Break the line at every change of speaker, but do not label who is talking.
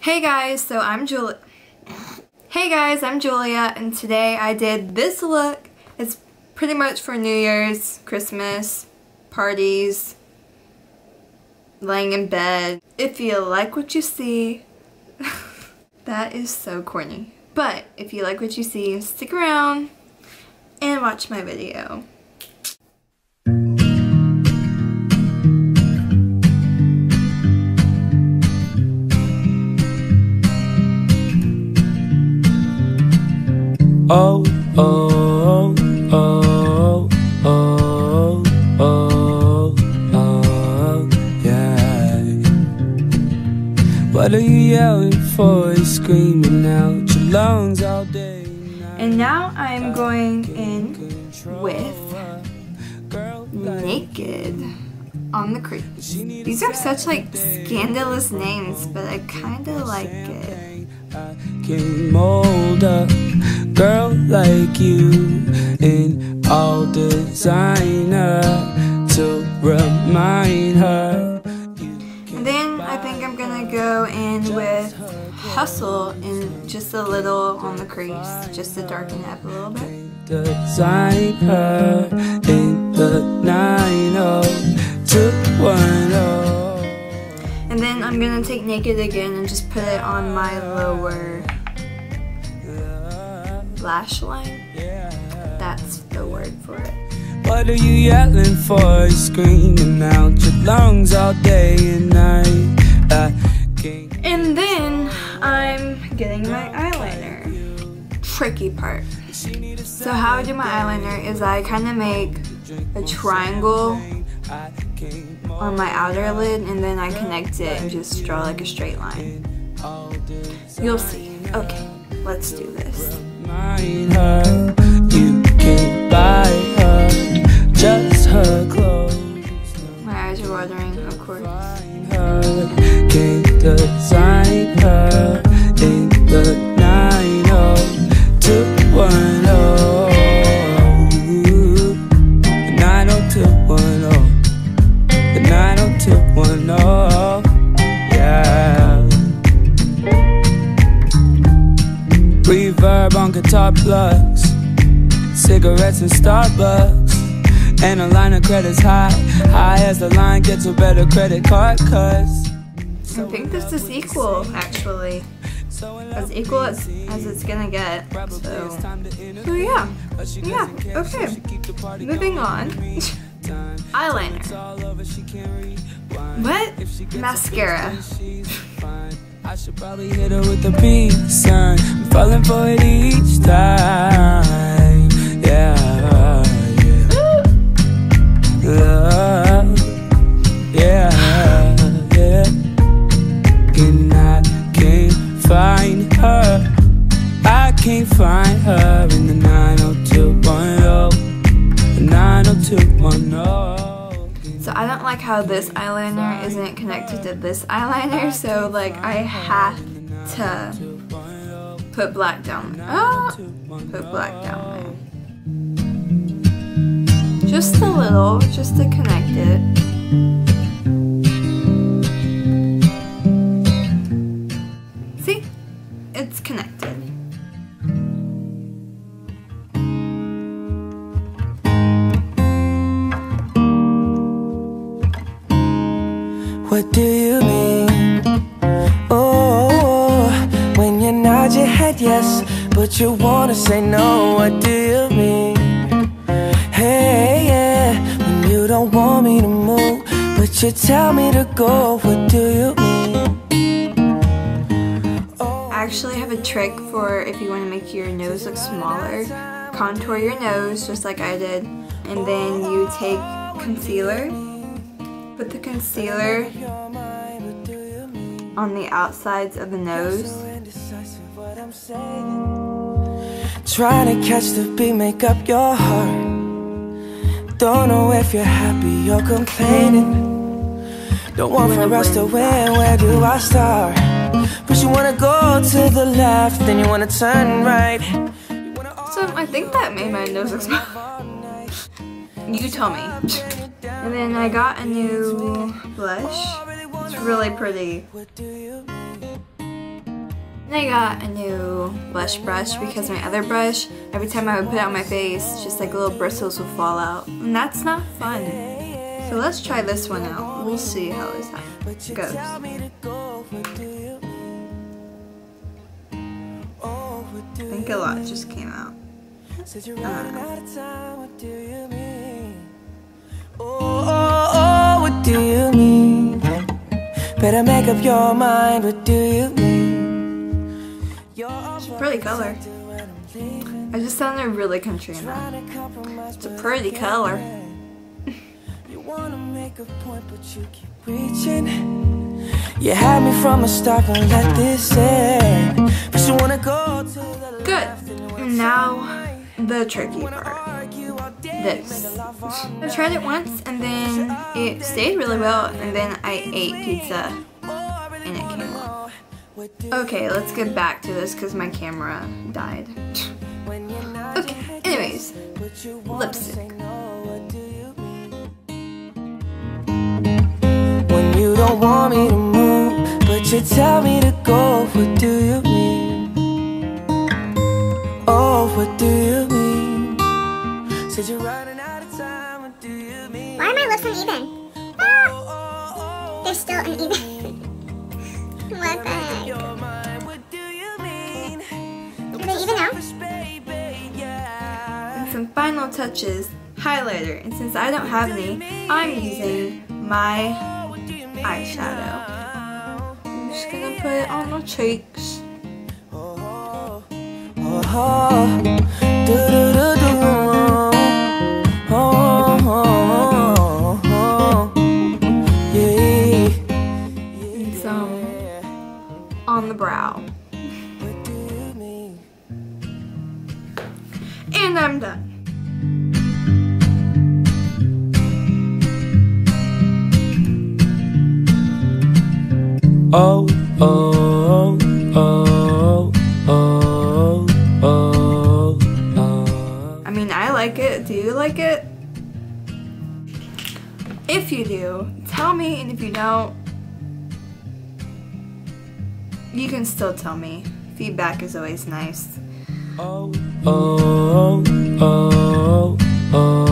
Hey guys, so I'm Julia. Hey guys, I'm Julia and today I did this look. It's pretty much for New Year's, Christmas, parties, laying in bed. If you like what you see, that is so corny. But if you like what you see, stick around and watch my video.
Oh, oh, oh, oh, oh, oh, yeah. What are you yelling for? You screaming out your lungs all day.
And now I'm going in with Naked on the crease. These are such like scandalous names, but I kinda like it.
I can mold a girl like you in all designer to remind her.
And then I think I'm gonna go in with Hustle and just a little on the crease, just to darken it up a little bit.
Design her in the 90210.
And then I'm gonna take Naked again and just put it on my lower lash line. That's the word for it.
What are you yelling for? You screaming out your lungs all day and night.
And then I'm getting my eyeliner. Tricky part. So how I do my eyeliner is I kind of make a triangle on my outer lid and then I connect it and just draw like a straight line. You'll see. Okay, let's do this.
Mind her. You can't her just her clothes.
My eyes are watering, of course.
Guitar plugs, cigarettes and Starbucks, and a line of credits high. High as the line gets a better credit card, cuz.
I think this is equal, actually. As equal as, as it's gonna get. So, so yeah. Yeah, okay. Moving on. Eyeliner. What? Mascara.
I should probably hit her with the peace sign. I'm falling for it each time. Yeah, yeah. Love. Yeah, yeah. And I can't find her. I can't find her in the 90210. 90210.
So I don't like how this eyeliner isn't connected to this eyeliner, so like I have to put black down. Ah, put black down there. Just a little, just to connect it.
What do you mean? Oh, when you nod your head yes, but you wanna say no. What do you mean? Hey, yeah, when you don't want me to move, but you tell me to go. What do you mean? Oh,
I actually have a trick for if you want to make your nose look smaller. Contour your nose just like I did, and then you take concealer. Put the concealer on the outsides of the nose.
Trying to catch the beat, make up your heart. Don't know if you're happy or complaining. Don't want for us to win, where do I start? But you wanna go to the left, then you wanna turn right. You wanna
So I think that made my nose look smaller. You tell me. And then I got a new blush. It's really pretty. And I got a new blush brush because my other brush, every time I would put it on my face, just like little bristles would fall out. And that's not fun. So let's try this one out. We'll see how this goes. I think a lot just came out.
Oh, do you mean? Better make up your mind, what do you mean?
It's a pretty color. I just sounded really country in that. It's a pretty color.
You wanna make a point, but you keep reaching. You had me from the start, won't let this end. But you wanna go to the
Good. Now the tricky part. This. I tried it once and then it stayed really well and then I ate pizza and it came off. Okay, let's get back to this because my camera died. okay, anyways, lipstick.
When you don't want me to move, but you tell me to go, what do you mean? Oh, what do you mean?
Why are my lips uneven? Ah, they're still uneven. what the heck?
What do you mean?
Are they even now?
And some final touches, highlighter. And since I don't have any, I'm using my eyeshadow. I'm just gonna put it on my cheeks. On the brow.
What do you mean?
And I'm done.
Oh, oh, oh, oh, oh, oh, oh.
I mean, I like it. Do you like it? If you do, tell me, and if you don't, you can still tell me. Feedback is always nice.
Oh, oh, oh, oh, oh.